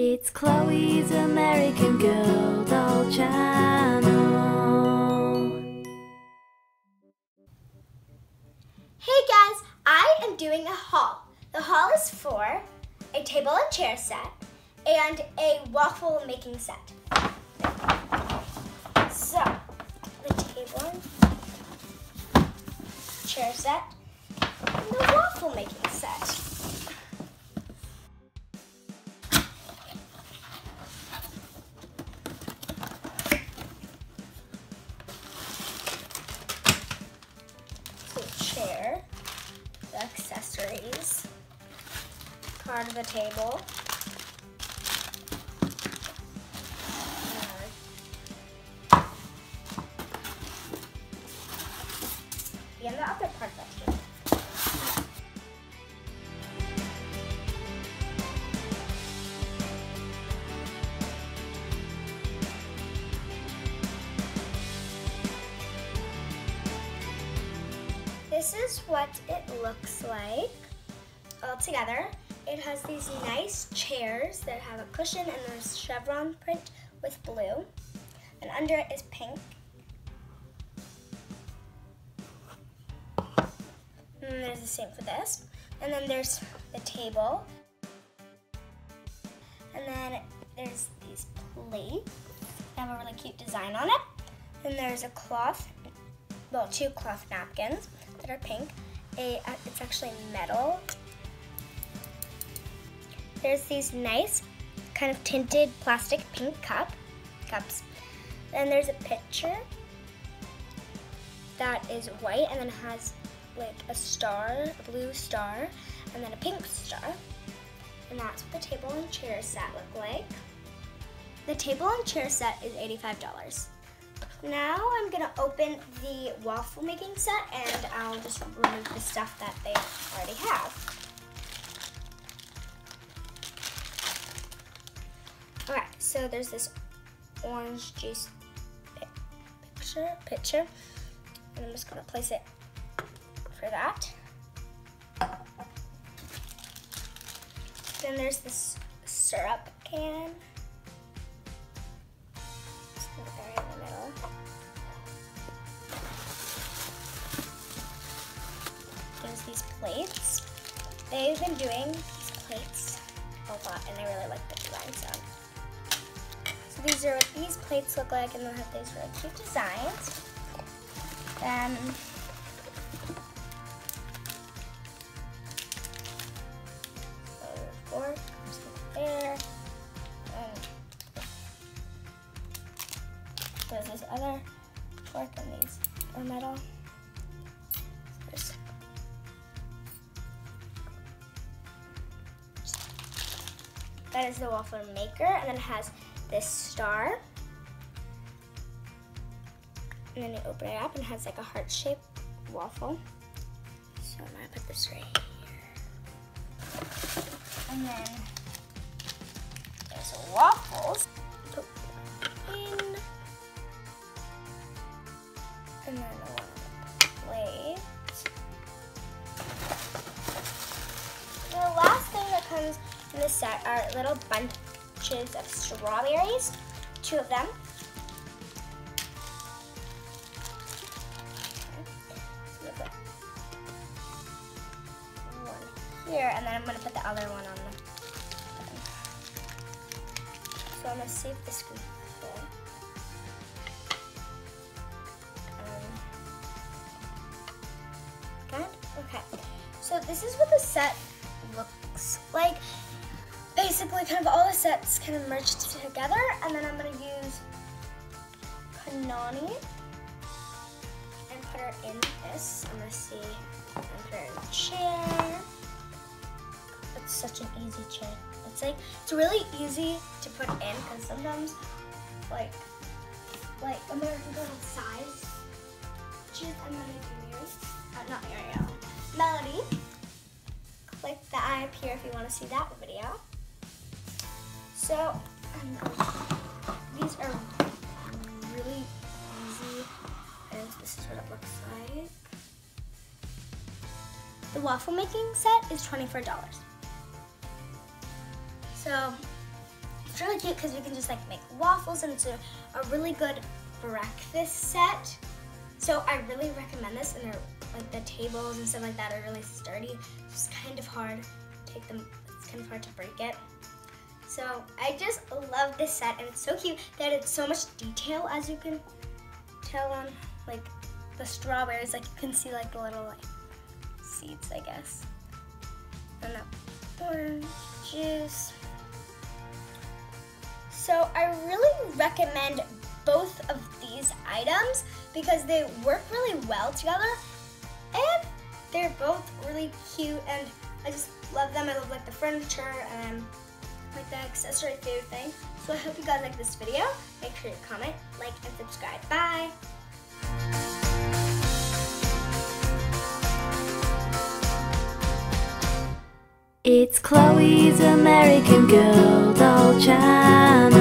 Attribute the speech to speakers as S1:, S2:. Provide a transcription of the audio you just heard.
S1: It's Chloe's American Girl Doll Channel.
S2: Hey guys, I am doing a haul. The haul is for a table and chair set and a waffle making set. So, the table and chair set and the waffle making set. Part of the table. And the other part of the table. This is what it looks like all together. It has these nice chairs that have a cushion and there's chevron print with blue. And under it is pink. And there's the same for this. And then there's the table. And then there's these plates. They have a really cute design on it. And there's a cloth, well, two cloth napkins that are pink. A, uh, it's actually metal. There's these nice kind of tinted plastic pink cup cups. Then there's a picture that is white and then has like a star, a blue star, and then a pink star. And that's what the table and chair set look like. The table and chair set is $85. Now I'm gonna open the waffle making set and I'll just remove the stuff that they already have. So there's this orange juice picture, picture, and I'm just gonna place it for that. Then there's this syrup can. There's these plates. They've been doing these plates a lot, and I really like the design. So these are what these plates look like, and they'll have these really cute designs. Then there, and there's this other fork, and these are metal. That is the waffle maker, and then it has this star. And then you open it up and it has like a heart-shaped waffle. So I'm gonna put this right here. And then there's waffles. In. And then the plate. The last thing that comes in the set are little bunches of strawberries, two of them. Here, and then I'm gonna put the other one on the. So I'm gonna see if this can. Um, good. Okay. So this is what the set looks like. Basically, kind of all the sets kind of merged together, and then I'm gonna use Kanani and put her in this. I'm gonna see and put her in the chair. It's such an easy chair. It's like it's really easy to put in because sometimes, like, like I'm go on size. Choose I'm gonna do Mary. Uh, not Muriel. Melody click the eye up here if you want to see that video. So, um, these are really easy, and this is what it looks like. The waffle making set is $24. So, it's really cute because we can just like make waffles and it's a, a really good breakfast set. So I really recommend this and like the tables and stuff like that are really sturdy. It's kind of hard to take them, it's kind of hard to break it. So I just love this set and it's so cute. They added so much detail as you can tell on like the strawberries. Like you can see like the little like seeds, I guess. And the orange juice. So I really recommend both of these items because they work really well together and they're both really cute and I just love them. I love like the furniture and like the accessory food thing. So I hope you guys like this video. Make sure to comment, like, and subscribe. Bye!
S1: It's Chloe's American Girl doll channel.